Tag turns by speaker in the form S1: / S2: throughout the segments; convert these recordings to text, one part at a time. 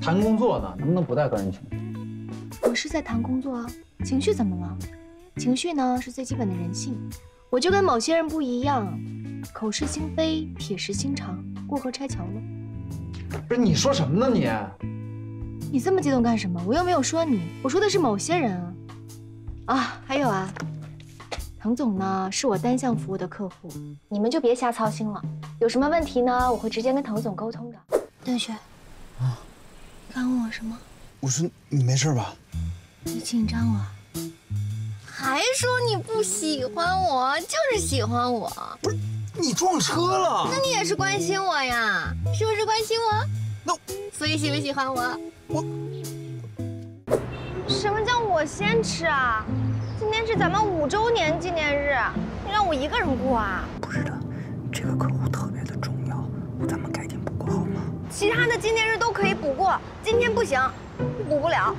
S1: 作呢，能不能不带个人情绪？
S2: 我是在谈工作啊，情绪怎么了？情绪呢是最基本的人性，我就跟某些人不一样，口是心非，铁石心肠，过河拆桥了。
S1: 不是你说什么呢你？
S2: 你这么激动干什么？我又没有说你，我说的是某些人啊。啊，还有啊，滕总呢是我单向服务的客户，你们就别瞎操心了。有什么问题呢，我会直接跟滕总沟通的。邓雪，啊，你刚问我什么？
S3: 我说你没事吧？
S2: 你紧张我？
S4: 还说你不喜欢我，就是喜欢我。
S3: 不是你撞车了？
S4: 那你也是关心我呀？是不是关心我？
S3: 那
S4: 所以喜不喜欢我？
S3: 我
S4: 什么叫我先吃啊？今天是咱们五周年纪念日，你让我一个人过啊？
S3: 不是的，这个客
S4: 其他的纪念日都可以补过，今天不行，补不了。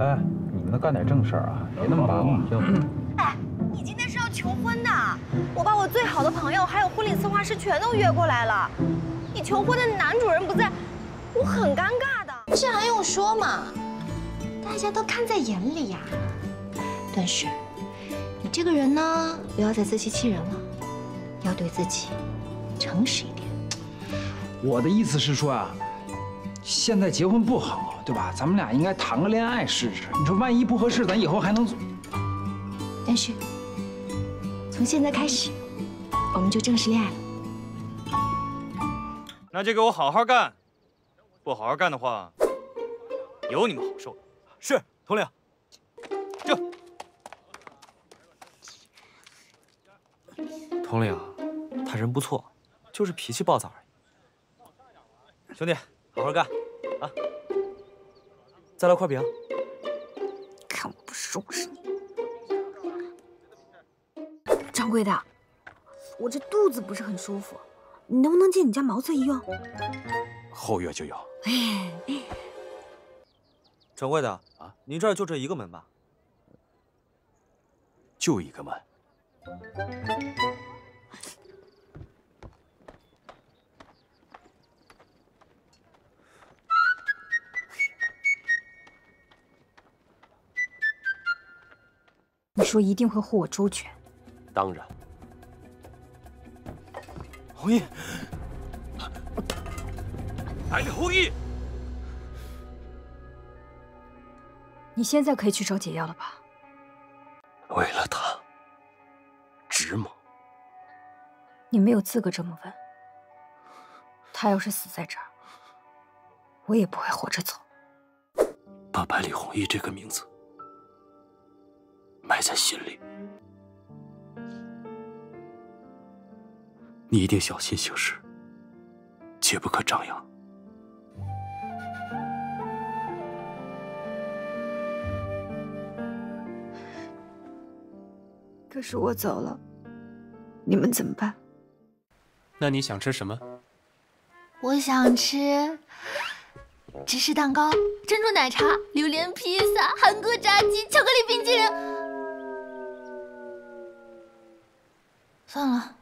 S1: 哎，你们都干点正事儿啊，别那么八卦。行
S4: 哎，你今天是要求婚的，我把我最好的朋友还有婚礼策划师全都约过来了。你求婚的男主人不在，我很尴尬的。
S2: 这还用说吗？大家都看在眼里呀。段氏，你这个人呢，不要再自欺欺人了，要对自己诚实一点。
S1: 我的意思是说啊，现在结婚不好，对吧？咱们俩应该谈个恋爱试试。你说万一不合适，咱以后还能做。
S2: 段氏，从现在开始，我们就正式恋爱了。
S5: 那就给我好好干，不好好干的话，有你们好受的。
S6: 是，统领。
S5: 这，
S6: 统领，他人不错，就是脾气暴躁而已。兄弟，好好干，啊！再来块饼。
S4: 看我不收拾你！掌柜的，我这肚子不是很舒服，你能不能借你家茅厕一用？
S7: 后院就有。
S4: 哎，
S6: 掌柜的啊，您这儿就这一个门吧？
S7: 就一个门。
S4: 你说一定会护我周全。
S7: 当然。
S6: 弘毅，
S7: 来了，弘毅。
S4: 你现在可以去找解药了吧？
S7: 为了他，值吗？
S4: 你没有资格这么问。他要是死在这儿，我也不会活着走。
S7: 把百里红衣这个名字埋在心里，你一定小心行事，切不可张扬。
S4: 可是我走了，你们怎么办？
S8: 那你想吃什么？
S2: 我想吃芝士蛋糕、珍珠奶茶、榴莲披萨、韩国炸鸡、巧克力冰淇淋。算了，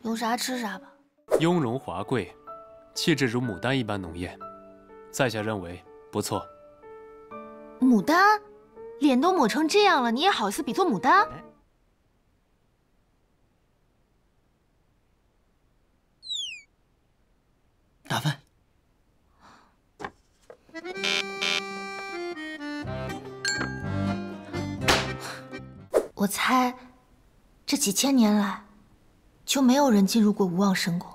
S2: 有啥吃啥吧。
S8: 雍容华贵，气质如牡丹一般浓艳，在下认为不错。
S2: 牡丹，脸都抹成这样了，你也好意思比作牡丹？
S3: 打饭。
S2: 我猜，这几千年来，就没有人进入过无望神宫。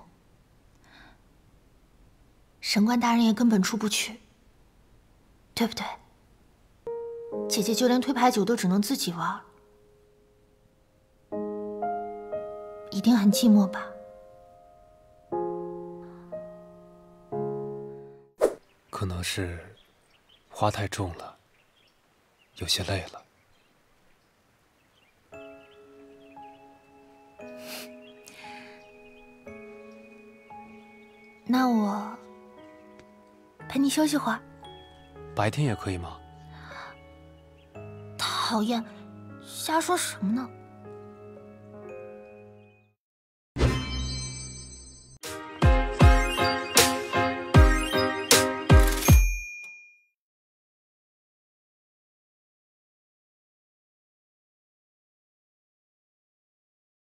S2: 神官大人也根本出不去，对不对？姐姐就连推牌九都只能自己玩，一定很寂寞吧？
S8: 可能是花太重了，有些累了。
S2: 那我陪你休息会儿。
S8: 白天也可以吗？
S2: 讨厌，瞎说什么呢？